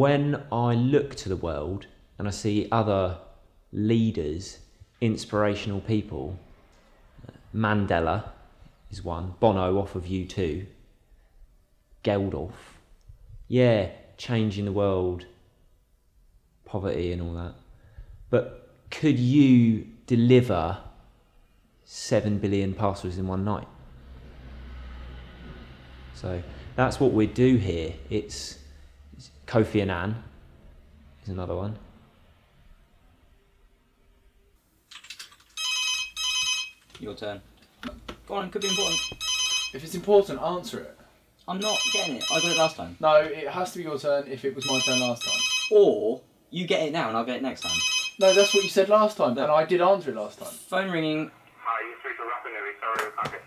when I look to the world and I see other leaders, inspirational people, Mandela is one, Bono off of U2, Geldof, yeah, changing the world, poverty and all that. But could you deliver 7 billion parcels in one night? So that's what we do here. It's, it's Kofi Annan is another one. Your turn. Go on, it could be important. If it's important, answer it. I'm not getting it. I got it last time. No, it has to be your turn if it was my turn last time. Or you get it now and I'll get it next time. No, that's what you said last time, and I did answer it last time. Phone ringing. Hi, you're through to Rapinelli. Sorry, I can't get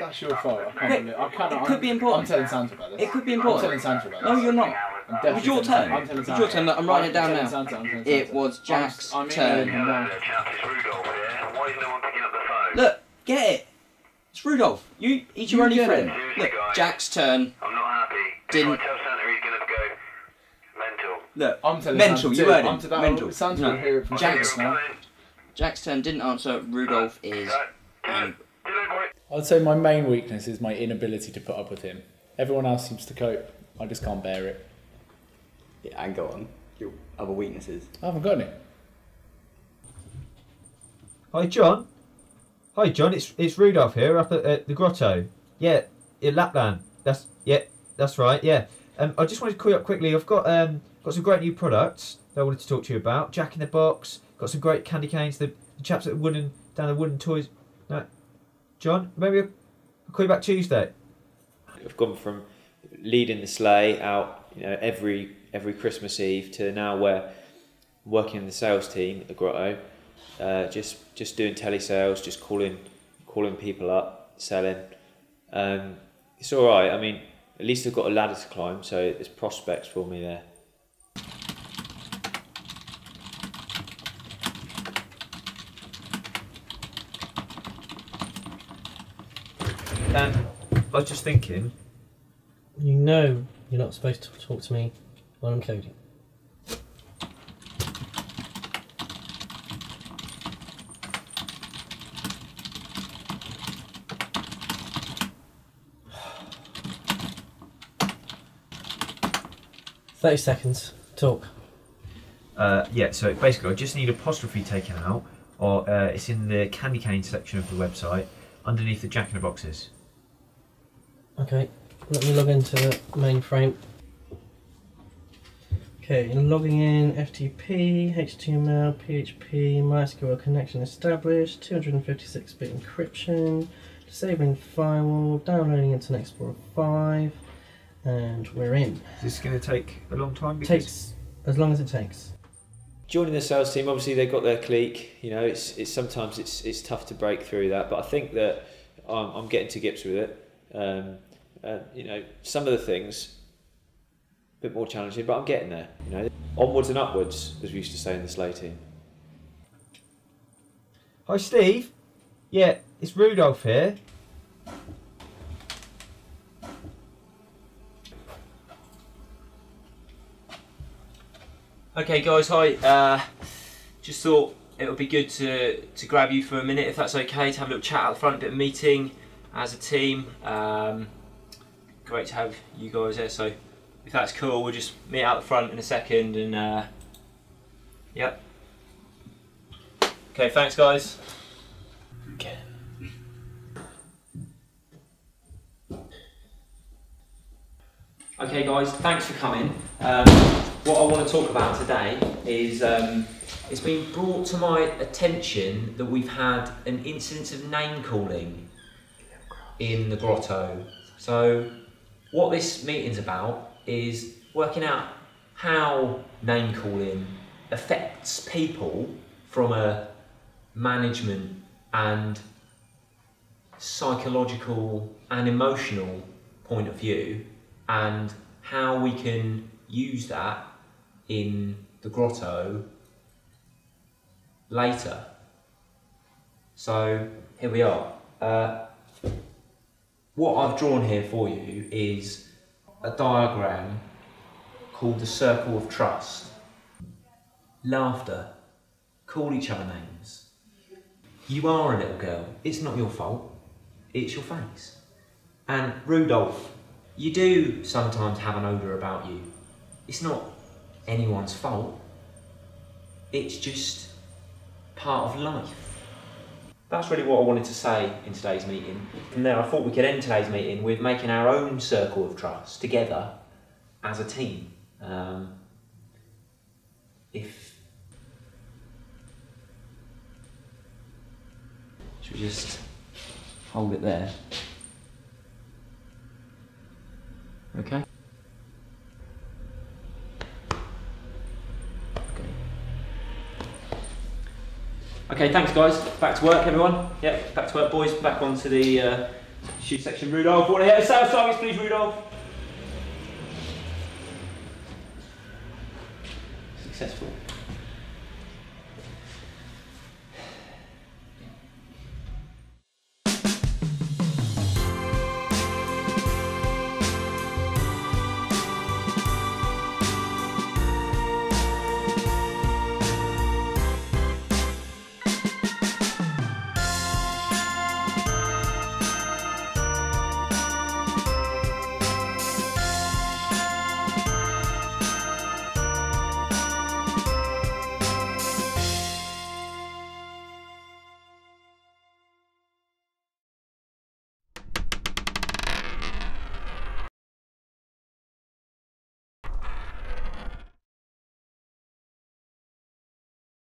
That's your fault. I Wait, can't believe I cannot. it could be important. I'm telling Santa about this. It could be important. I'm important. telling Santa about this. No, you're not. I'm It was your telling turn. Santa. I'm telling It was your turn. Look, I'm writing it down now. Santa, I'm telling It was Jack's I'm, I'm turn. emailing. Hello, chap. It's Rudolph here. Why is no one picking up the phone? Look, get it. It's Rudolph. You, he's your You only get friend. it. Look, Jack's turn. I'm not happy. Didn't- I tell Santa he's going to go mental. Look, I'm telling mental. Santa You too. heard I'm him. to that. Mental. Santa No. will hear it from Jack's- Santa now. Jack's turn didn't answer. Rudolph is. ang- Delivery. I'd say my main weakness is my inability to put up with him. Everyone else seems to cope. I just can't bear it. Yeah, and go on. Your other weaknesses. I haven't got any. Hi, John. Hi, John. It's it's Rudolph here up at, at the grotto. Yeah, in Lapland. That's yeah, that's right. Yeah. Um, I just wanted to call you up quickly. I've got um got some great new products that I wanted to talk to you about. Jack in the Box. Got some great candy canes. The, the chaps at the wooden down the wooden toys. No, John. Maybe I'll, call you back Tuesday. I've gone from leading the sleigh out, you know, every every Christmas Eve to now where working in the sales team at the Grotto, uh, just just doing telesales, just calling calling people up, selling. Um, it's all right. I mean, at least I've got a ladder to climb, so there's prospects for me there. Um, I was just thinking. You know you're not supposed to talk to me while I'm coding. Thirty seconds. Talk. Uh, yeah, so basically, I just need apostrophe taken out, or uh, it's in the candy cane section of the website, underneath the Jack in the Boxes. Okay. Let me log into the mainframe. Okay, logging in FTP, HTML, PHP, MySQL connection established, 256-bit encryption, disabling firewall, downloading Internet Explorer 5, and we're in. Is this going to take a long time? Because Takes as long as it takes. joining the sales team obviously they've got their clique you know it's, it's sometimes it's it's tough to break through that but i think that i'm, I'm getting to grips with it um, uh, you know some of the things a bit more challenging but i'm getting there you know onwards and upwards as we used to say in the sleigh team Hi, Steve. Yeah, it's Rudolph here. Okay, guys, hi. Uh, just thought it would be good to, to grab you for a minute, if that's okay, to have a little chat out the front, a bit of meeting as a team. Um, great to have you guys here. So, if that's cool, we'll just meet out the front in a second. And uh, yep. Okay, thanks, guys. Okay, guys, thanks for coming. Um, what I want to talk about today is um, it's been brought to my attention that we've had an incidence of name calling in the grotto. So, what this meeting's about is working out how name calling affects people from a management and psychological and emotional point of view and how we can use that in the grotto later. So here we are. Uh, what I've drawn here for you is a diagram called the circle of trust. Laughter. Call each other names. You are a little girl. It's not your fault. It's your face. And Rudolph, you do sometimes have an odour about you. It's not anyone's fault. It's just part of life. That's really what I wanted to say in today's meeting. From there, I thought we could end today's meeting with making our own circle of trust together as a team. Um, if should we just hold it there? Okay. Okay. Okay, thanks guys. Back to work, everyone. Yep, back to work, boys. Back onto the uh, shoot section. Rudolph, want to hit sales targets, please, Rudolph? Successful.